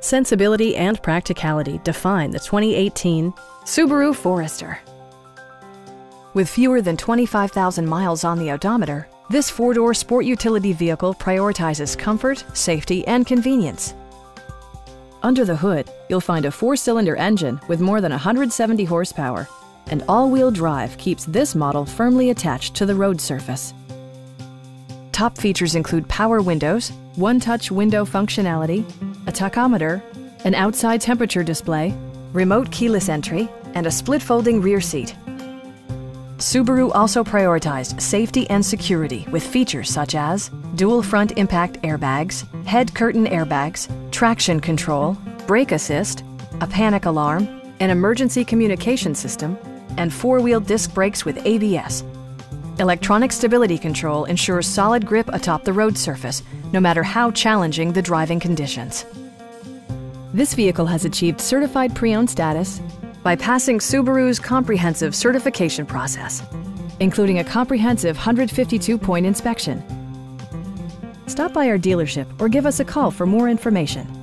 Sensibility and practicality define the 2018 Subaru Forester. With fewer than 25,000 miles on the odometer, this four-door sport utility vehicle prioritizes comfort, safety, and convenience. Under the hood, you'll find a four-cylinder engine with more than 170 horsepower, and all-wheel drive keeps this model firmly attached to the road surface. Top features include power windows, one-touch window functionality, a tachometer, an outside temperature display, remote keyless entry, and a split-folding rear seat. Subaru also prioritized safety and security with features such as dual front impact airbags, head curtain airbags, traction control, brake assist, a panic alarm, an emergency communication system, and four-wheel disc brakes with ABS. Electronic stability control ensures solid grip atop the road surface, no matter how challenging the driving conditions. This vehicle has achieved certified pre-owned status by passing Subaru's comprehensive certification process, including a comprehensive 152-point inspection. Stop by our dealership or give us a call for more information.